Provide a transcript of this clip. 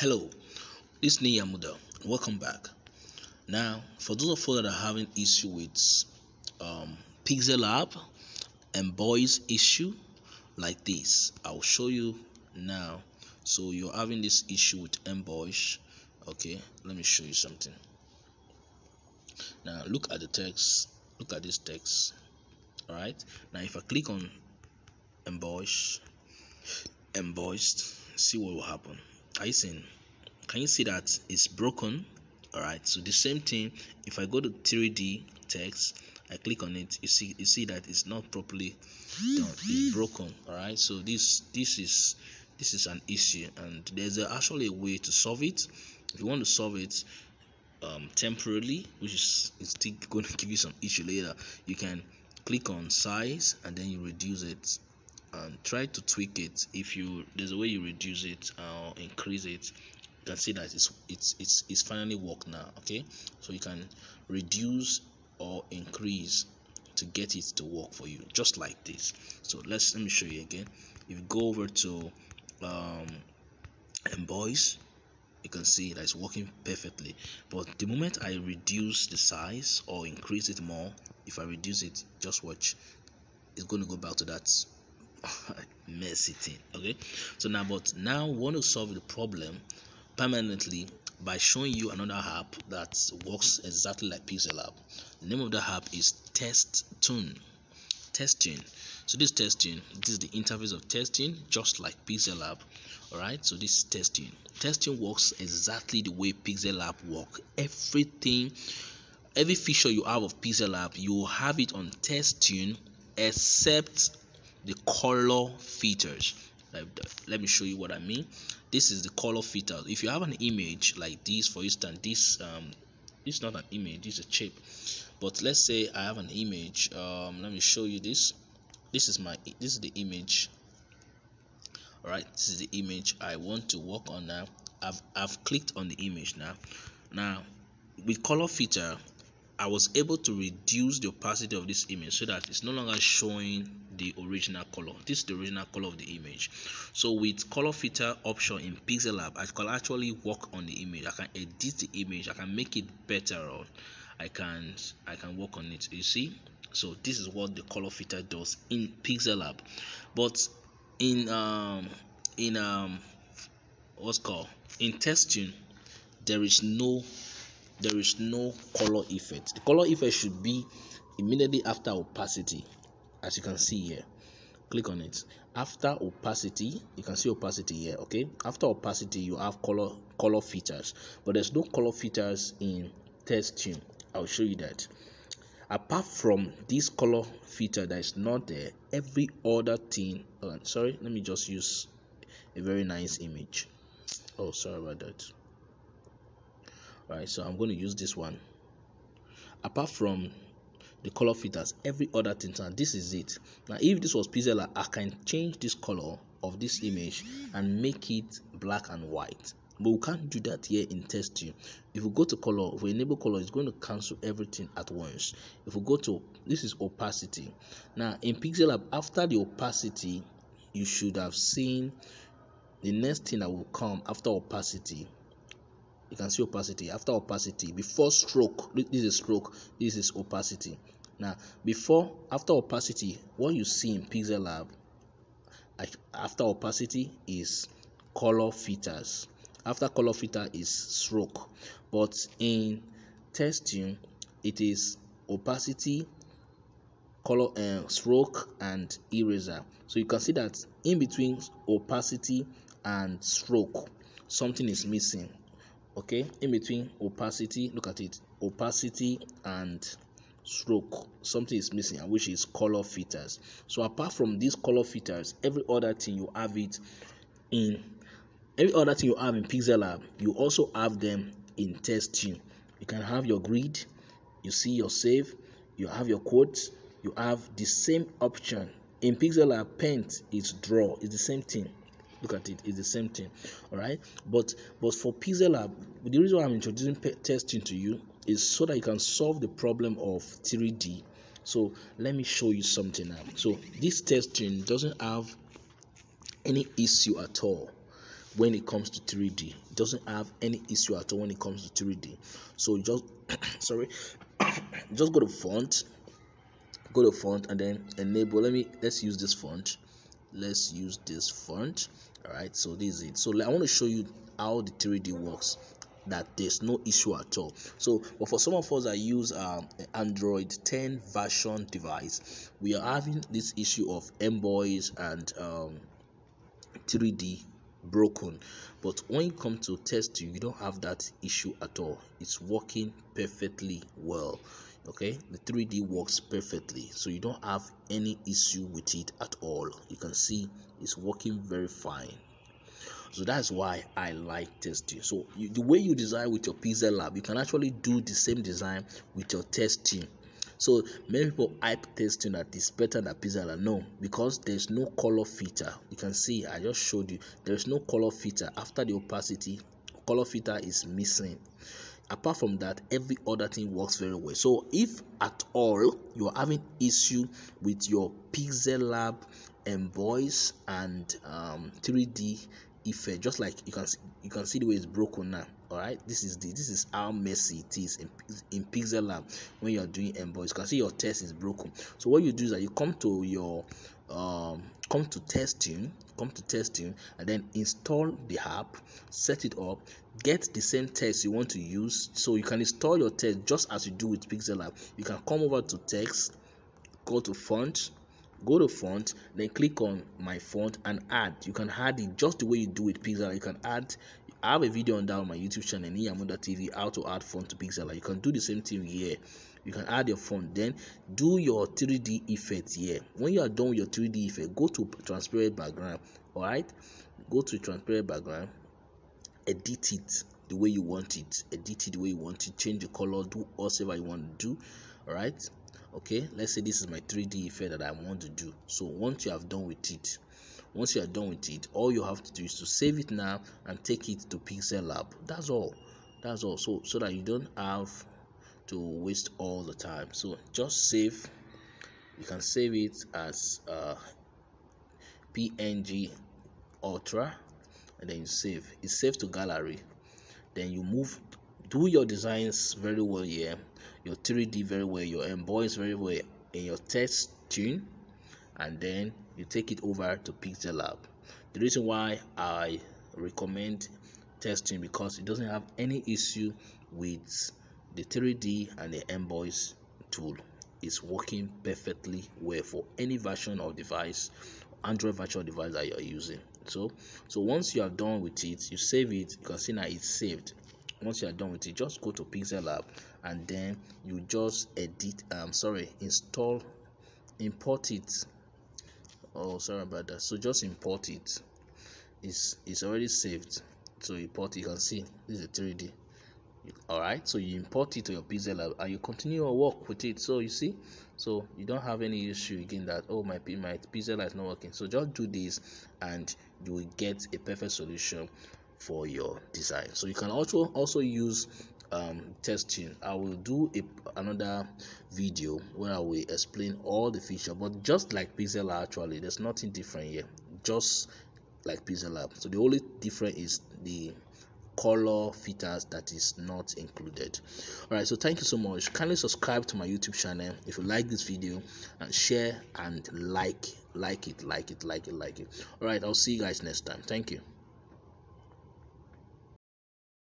Hello, is Niyi Amuda. Welcome back. Now, for those of you that are having issue with um, PixelLab and boys issue like this, I'll show you now. So you're having this issue with emboss. Okay, let me show you something. Now look at the text. Look at this text. All right. Now if I click on Emboss, embossed, see what will happen. Are you seeing? Can you see that it's broken? All right. So the same thing. If I go to 3D text, I click on it. You see, you see that it's not properly done. It's broken. All right. So this this is this is an issue, and there's actually a way to solve it. If you want to solve it, um, temporarily, which is, is still going to give you some issue later, you can click on size and then you reduce it and try to tweak it. If you there's a way you reduce it or increase it, you can see that it's it's it's it's finally work now. Okay, so you can reduce or increase to get it to work for you, just like this. So let's let me show you again. If you go over to um, Emboss you can see that it's working perfectly but the moment i reduce the size or increase it more if i reduce it just watch it's going to go back to that messy thing okay? So now but now we want to solve the problem permanently by showing you another app that works exactly like pixel lab. The name of the app is test tune Textoon so this Textoon this is the interface of Textoon just like pixel lab all right so this is Textoon Textoon works exactly the way pixel lab work. Everything every feature you have of pixel app you have it on Textoon except the color features. Let me show you what i mean. This is the color filter if you have an image like this for instance this um is not an image is a chip. But let's say i have an image um let me show you this. This is my this is the image. All right this is the image i want to work on now. I've i've clicked on the image now. Now with color filter i was able to reduce the opacity of this image so that it's no longer showing the original color. This is the original color of the image. So with color filter option in pixel lab i can actually work on the image. I can edit the image. I can make it better. Or i can i can work on it you see? So this is what the color filter does in pixel lab. But in um in um what's called? In Textoon there is no there is no color effect. The color effect should be immediately after opacity as you can see here. Click on it. After opacity you can see opacity here okay? After opacity you have color color features but there's no color features in Textoon i'll show you that. Apart from this color feature that is not there every other thing oh, sorry let me just use a very nice image. Oh sorry about that right so i'm going to use this one. Apart from the color filters every other thing and this is it. Now if this was pixel i can change this color of this image and make it black and white. But we can't do that here in test Textoon if we go to color if we enable color it's going to cancel everything at once. If we go to this is opacity. Now in pixel after the opacity you should have seen the next thing that will come after opacity you can see opacity. After opacity before stroke this is stroke this is opacity. Now before after opacity what you see in pixel lab after opacity is color filters. After color filter is stroke. But in Textoon it is opacity color uh, stroke and eraser. So you can see that in between opacity and stroke something is missing okay in between opacity look at it opacity and stroke. Something is missing which is color filters. So apart from these color filters every other thing you have it in every other thing you have in pixel lab you also have them in test Textoon you can have your grid you see your save you have your quotes you have the same option. In pixel lab paint is draw it's the same thing look at it it's the same thing all right? But but for pixel lab the reason i'm introducing Textoon to you is so that you can solve the problem of 3d so let me show you something now. So this Textoon doesn't have any issue at all when it comes to 3d it doesn't have any issue at all when it comes to 3d so just sorry just go to font go to font and then enable let me let's use this font let's use this font. All right so this is it. So i want to show you how the 3d works that there's no issue at all. So but for some of us that use um, android 10 version device we are having this issue of emboss and um, 3d broken. But when you come to test you don't have that issue at all. It's working perfectly well okay? The 3d works perfectly so you don't have any issue with it at all. You can see it's working very fine. So that's why i like Textoon. So you, the way you design with your pixel lab you can actually do the same design with your Textoon. So many people hype Textoon that is better than pixel lab. No because there's no color filter. You can see i just showed you there's no color filter. After the opacity color filter is missing apart from that every other thing works very well. So if at all you're having issue with your pixel lab emboss and um, 3d effect just like you can see, you can see the way it's broken now all right this is the this is how messy it is in, in pixel lab when you're doing emboss you can see your test is broken. So what you do is that you come to your um come to Textoon come to Textoon and then install the app set it up get the same text you want to use. So you can install your text just as you do with pixel lab. You can come over to text go to font go to font then click on my font and add. You can add it just the way you do with pixel you can add I have a video on that on my YouTube channel, Niyi Amuda TV, how to add font to Pixel. You can do the same thing here. You can add your font, then do your 3D effect here. When you are done with your 3D effect, go to transparent background. All right, go to transparent background, edit it the way you want it, edit it the way you want it, change the color, do whatever you want to do. All right, okay. Let's say this is my 3D effect that I want to do. So once you have done with it, once you are done with it all you have to do is to save it now and take it to pixel lab. That's all. That's all. So so that you don't have to waste all the time. So just save. You can save it as uh, png ultra and then you save. It's saved to gallery. Then you move do your designs very well here. Your 3d very well. Your emboss very well. In your test tune and then you take it over to pixel lab. The reason why i recommend Textoon because it doesn't have any issue with the 3d and the emboss tool. It's working perfectly well for any version of device android virtual device that you're using. So so once you are done with it you save it you can see now it's saved. Once you are done with it just go to pixel lab and then you just edit um sorry install import it oh sorry about that. So just import it. It's it's already saved. So import you can see this is a 3d all right so you import it to your pixel lab and you continue your work with it. So you see so you don't have any issue again that oh my my pixel is not working. So just do this and you will get a perfect solution for your design. So you can also also use um, Textoon. I will do a, another video where i will explain all the feature but just like pixel actually there's nothing different here. Just like pixel lab. So the only difference is the color filters that is not included. All right so thank you so much. Kindly subscribe to my youtube channel if you like this video and share and like like it like it like it like it. All right i'll see you guys next time. Thank you